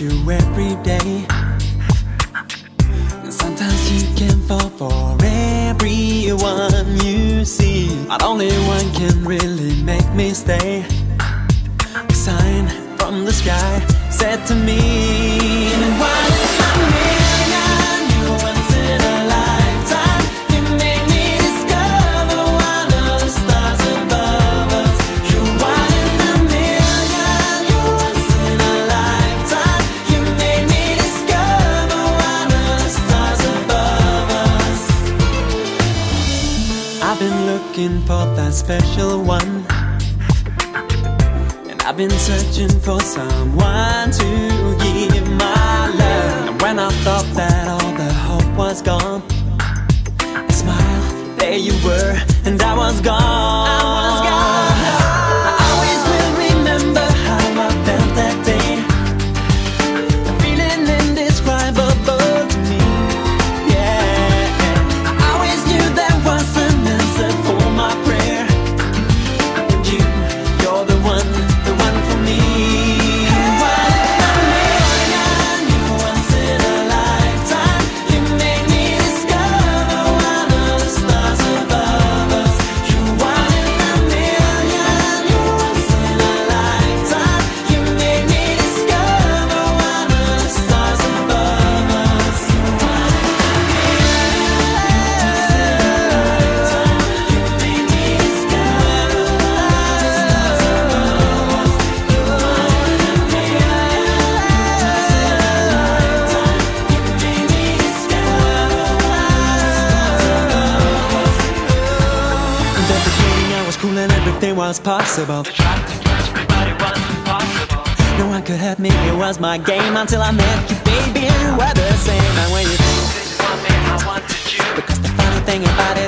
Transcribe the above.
you every day. And sometimes you can fall for everyone you see. But only one can really make me stay. A sign from the sky said to me. Looking for that special one. And I've been searching for someone to give my love. And when I thought that all the hope was gone, I smiled, there you were, and I was gone. I was gone. Beginning I was cool and everything was possible No one could hurt me, it was my game Until I met you, baby, and you were the same. And when you wanted me, I wanted you. Because the funny thing about it is I like